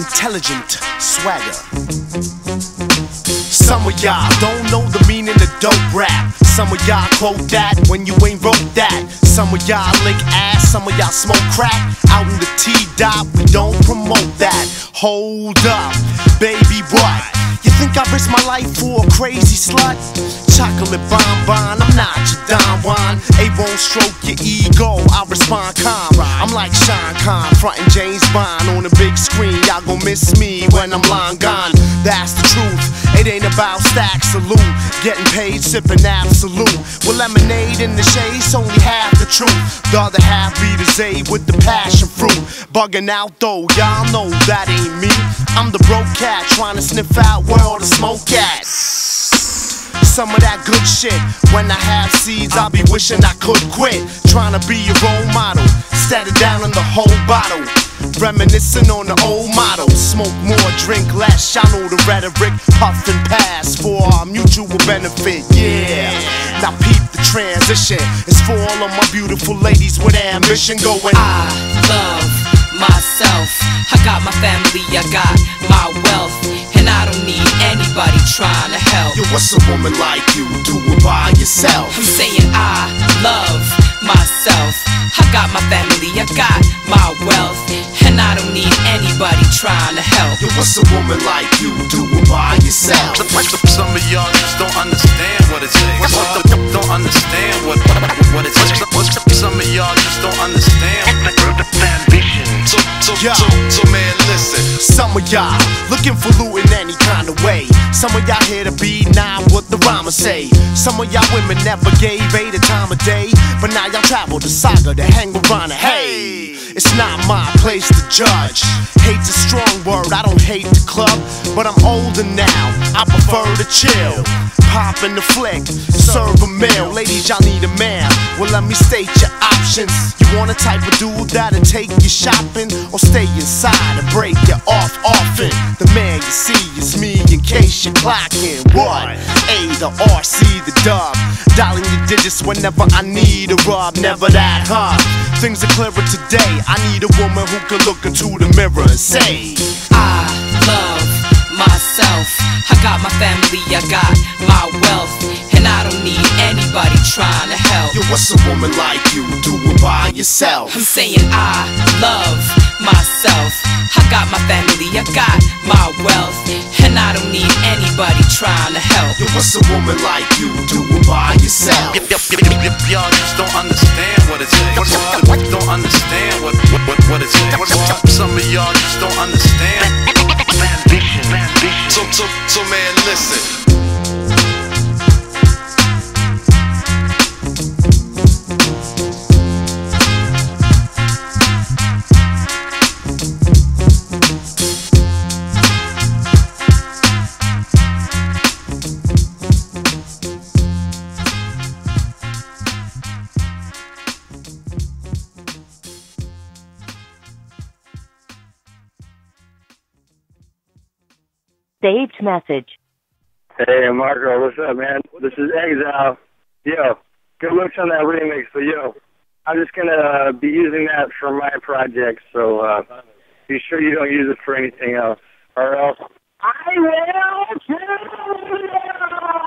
intelligent swagger. Some of y'all don't know the meaning of dope rap. Some of y'all quote that when you ain't wrote that. Some of y'all lick ass, some of y'all smoke crack. Out in the T dot, we don't promote that. Hold up, baby, what? You think I risk my life for a crazy slut? Chocolate bonbon, I'm not your Don Juan. A won't stroke your ego, I respond calm. I'm like Sean Conn, frontin' James Bond on the big screen. Y'all gon' miss me when I'm long gone. That's the truth. It ain't about stacks of loot. Getting paid, sipping Absolut. With lemonade in the shade's the other half be the Z with the passion fruit. Bugging out though, y'all know that ain't me. I'm the broke cat trying to sniff out where all the smoke at. Some of that good shit. When I have seeds, I'll be wishing I could quit. Trying to be your role model. Set it down on the whole bottle. Reminiscing on the old motto. Smoke more, drink less. Y'all know the rhetoric. Puff and pass for our mutual benefit. Yeah. Now peep the transition. It's for all of my beautiful ladies with ambition going. I love myself. I got my family, I got my wealth. And I don't need anybody trying to help. Yo, what's a woman like you doing by yourself? I'm saying I love myself. I got my family, I got my wealth. And I don't need anybody trying to help. Yo, what's a woman like you doing by yourself? Some of y'all just don't understand what it takes. Y'all just don't understand ambition. So, so, Yo. so, so, man, listen. Some of y'all looking for loot in any kind of way. Some of y'all here to be now what the rhymer say. Some of y'all women never gave a the time of day, but now y'all travel to saga to hang around. Hey, it's not my place to judge. Hate's a strong word. I don't hate the club, but I'm older now. I prefer to chill. Pop in the flick, serve a meal. Ladies, y'all need a man. Well, let me state your options. You want a type of dude that'll take you shopping or stay inside and break you off often? The man you see is me in case you're clocking. What? A the R, C the dub. Dialing your digits whenever I need a rub. Never that hard. Things are clearer today. I need a woman who can look into the mirror and say, I love myself. I got my family, I got my wealth. And I don't need anybody trying to help. Yo, what's a woman like you doing by yourself? I'm saying I love myself. I got my family, I got my wealth. And I don't need anybody trying to help. Yo, what's a woman like you doing by yourself? Y'all just don't understand what it takes. Don't understand what what what, what it takes. Some of y'all just don't understand ambition. So, so, so, man, listen. Saved message. Hey, Marco, what's up, man? This is Exile. Yo, good looks on that remix, but yo, I'm just gonna uh, be using that for my project, so uh, be sure you don't use it for anything else, or else I will kill you.